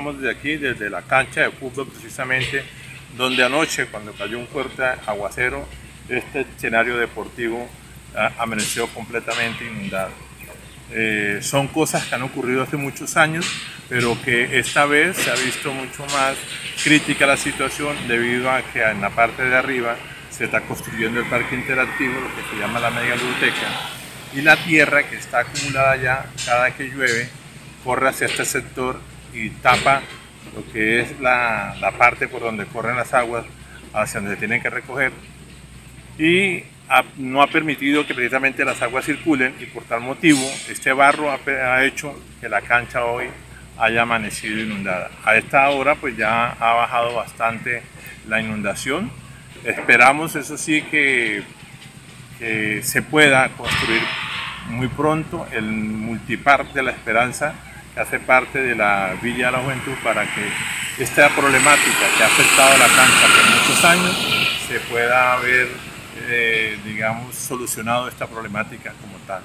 Estamos desde aquí, desde la cancha de fútbol precisamente, donde anoche cuando cayó un fuerte aguacero, este escenario deportivo ah, amaneció completamente inundado. Eh, son cosas que han ocurrido hace muchos años, pero que esta vez se ha visto mucho más crítica la situación debido a que en la parte de arriba se está construyendo el parque interactivo, lo que se llama la mega biblioteca, y la tierra que está acumulada ya cada que llueve corre hacia este sector y tapa lo que es la, la parte por donde corren las aguas hacia donde se tienen que recoger y no ha permitido que precisamente las aguas circulen y por tal motivo este barro ha, ha, hecho que la cancha hoy haya amanecido inundada. A esta hora pues ya ha bajado bastante la inundación. Esperamos eso sí que, que se pueda construir muy pronto el multipark de la esperanza hace parte de la Villa de la Juventud para que esta problemática que ha afectado a la cancha por muchos años se pueda ver, eh, digamos, solucionado esta problemática como tal.